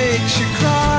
makes you cry.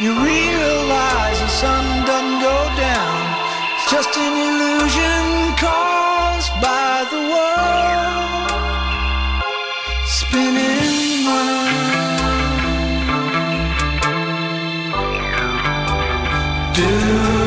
You realize the sun doesn't go down. It's just an illusion caused by the world spinning round. Do